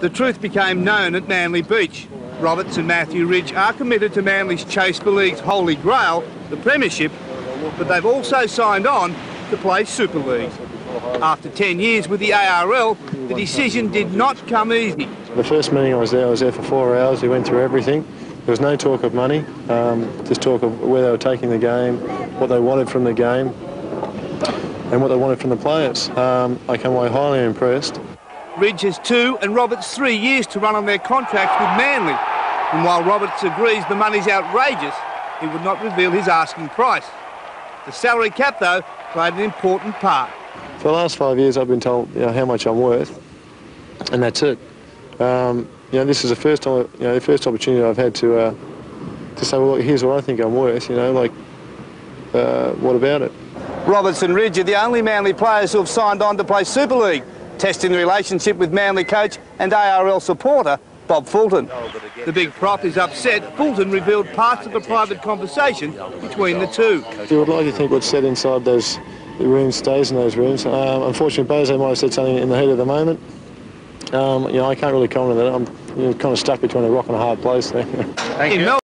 The truth became known at Manly Beach. Roberts and Matthew Ridge are committed to Manly's chase for league's holy grail, the Premiership, but they've also signed on to play Super League. After 10 years with the ARL, the decision did not come easy. The first meeting I was there, I was there for four hours. We went through everything. There was no talk of money, um, just talk of where they were taking the game, what they wanted from the game, and what they wanted from the players. Um, I came away highly impressed. Ridge has two and Roberts three years to run on their contracts with Manly. And while Roberts agrees the money's outrageous, he would not reveal his asking price. The salary cap, though, played an important part. For the last five years, I've been told you know, how much I'm worth, and that's it. Um, you know, this is the first time, you know, the first opportunity I've had to uh, to say, well, here's what I think I'm worth. You know, like, uh, what about it? Roberts and Ridge are the only Manly players who have signed on to play Super League, testing the relationship with Manly coach and ARL supporter Bob Fulton. The big prop is upset. Fulton revealed parts of a private conversation between the two. You would like to think what's said inside those rooms stays in those rooms. Um, unfortunately, Bozo might have said something in the heat of the moment. Um, you know, I can't really comment on that. I'm you know, kind of stuck between a rock and a hard place there. in Melbourne,